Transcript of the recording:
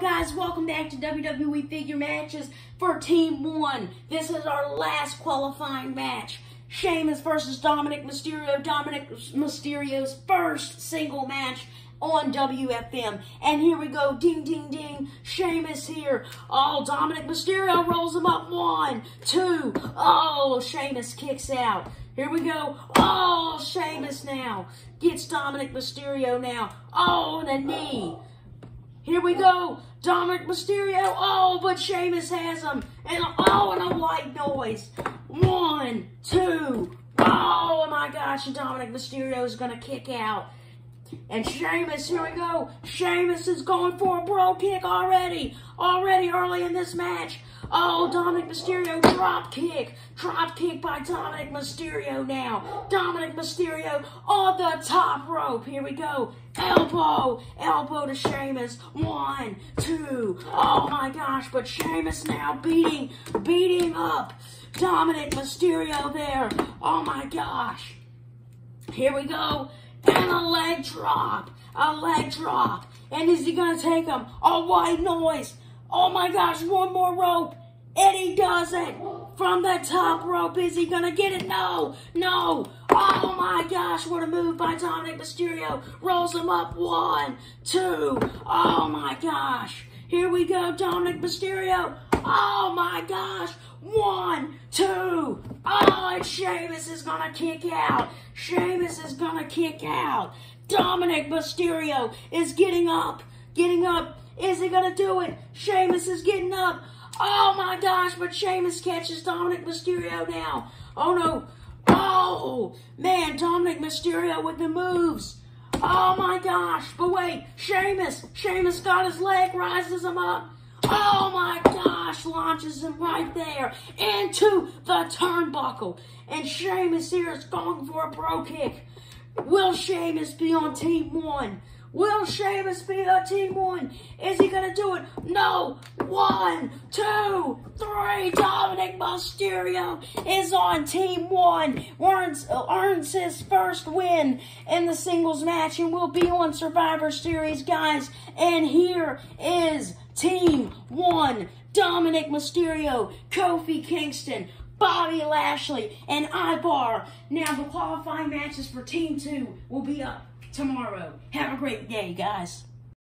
Guys, welcome back to WWE Figure Matches for Team 1. This is our last qualifying match. Sheamus versus Dominik Mysterio. Dominik Mysterio's first single match on WFM. And here we go, ding, ding, ding. Sheamus here. Oh, Dominik Mysterio rolls him up. One, two. Oh, Sheamus kicks out. Here we go. Oh, Sheamus now. Gets Dominik Mysterio now. Oh, and a knee. Here we go. Dominik Mysterio. Oh, but Sheamus has him. And oh, and a white noise. One, two. Oh my gosh, Dominik Mysterio is going to kick out. And Sheamus, here we go. Sheamus is going for a bro kick already. Already early in this match. Oh, Dominik Mysterio drop kick. Drop kick by Dominik Mysterio now. Dominik Mysterio on the top rope. Here we go. Elbow. Elbow to Sheamus. One, two. Oh my gosh, but Sheamus now beating, beating up Dominik Mysterio there. Oh my gosh. Here we go. And a leg drop. A leg drop. And is he to take him? A white noise. Oh my gosh, one more rope. And he does it from the top rope. Is he to get it? No, no. Oh my gosh, what a move by Dominik Mysterio. Rolls him up. One, two. Oh my gosh. Here we go, Dominik Mysterio. Oh my gosh. One, two. Oh, and Sheamus is going to kick out. Sheamus is going to kick out. Dominik Mysterio is getting up. Getting up. Is he going to do it? Sheamus is getting up. Oh my gosh, but Sheamus catches Dominik Mysterio now. Oh no. Oh, man, Dominik Mysterio with the moves. Oh my gosh, but wait, Sheamus. Sheamus got his leg, rises him up. Oh my gosh, launches him right there into the turnbuckle. And Sheamus here is going for a bro kick. Will Sheamus be on team one? Will Sheamus be on team one? Is he to do it? No. One, two, three. Dominik Mysterio is on team one. Earns, earns his first win in the singles match and will be on Survivor Series, guys. And here is team one. Dominik Mysterio, Kofi Kingston, Bobby Lashley, and Ivar. Now the qualifying matches for Team 2 will be up tomorrow. Have a great day, guys.